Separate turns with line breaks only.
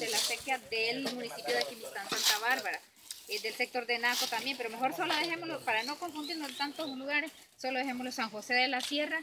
de la sequía del municipio de Quimistán, Santa Bárbara, eh, del sector de Naco también, pero mejor solo dejémoslo, para no confundirnos tantos lugares, solo dejémoslo San José de la Sierra.